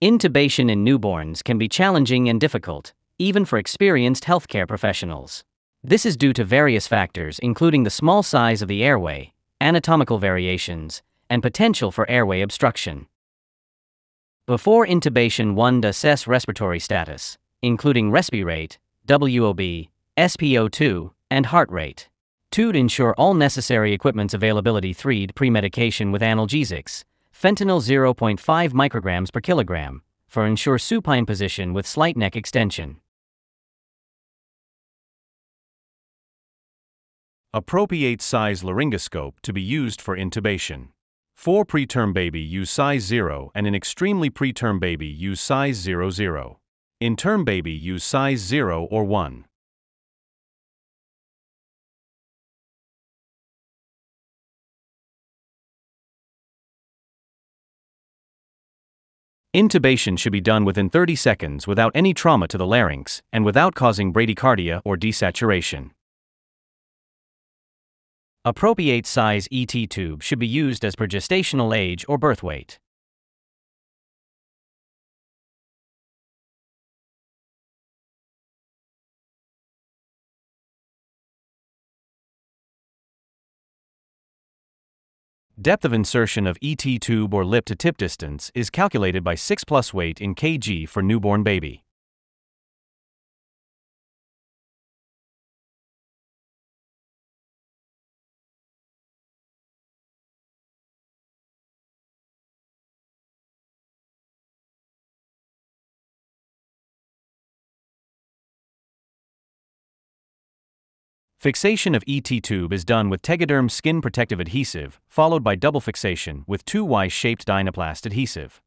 Intubation in newborns can be challenging and difficult, even for experienced healthcare professionals. This is due to various factors, including the small size of the airway, anatomical variations, and potential for airway obstruction. Before intubation, one to assess respiratory status, including respi rate, WOB, SpO2, and heart rate. 2. To ensure all necessary equipment's availability. 3. Pre-medication with analgesics, fentanyl 0.5 micrograms per kilogram, for ensure supine position with slight neck extension. Appropriate size laryngoscope to be used for intubation. For preterm baby use size 0 and an extremely preterm baby use size 00. In term baby use size 0 or 1. Intubation should be done within 30 seconds without any trauma to the larynx and without causing bradycardia or desaturation. Appropriate size ET tube should be used as per gestational age or birth weight. Depth of insertion of ET tube or lip to tip distance is calculated by 6 plus weight in kg for newborn baby. Fixation of ET tube is done with Tegaderm skin protective adhesive, followed by double fixation with 2Y shaped Dynaplast adhesive.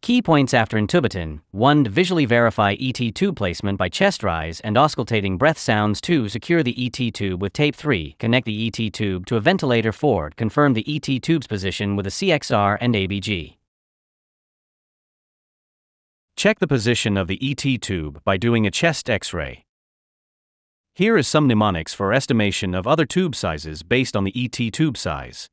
Key points after intubation 1. To visually verify ET tube placement by chest rise and auscultating breath sounds. 2. Secure the ET tube with tape. 3. Connect the ET tube to a ventilator. 4. Confirm the ET tube's position with a CXR and ABG. Check the position of the ET tube by doing a chest x ray. Here is some mnemonics for estimation of other tube sizes based on the ET tube size.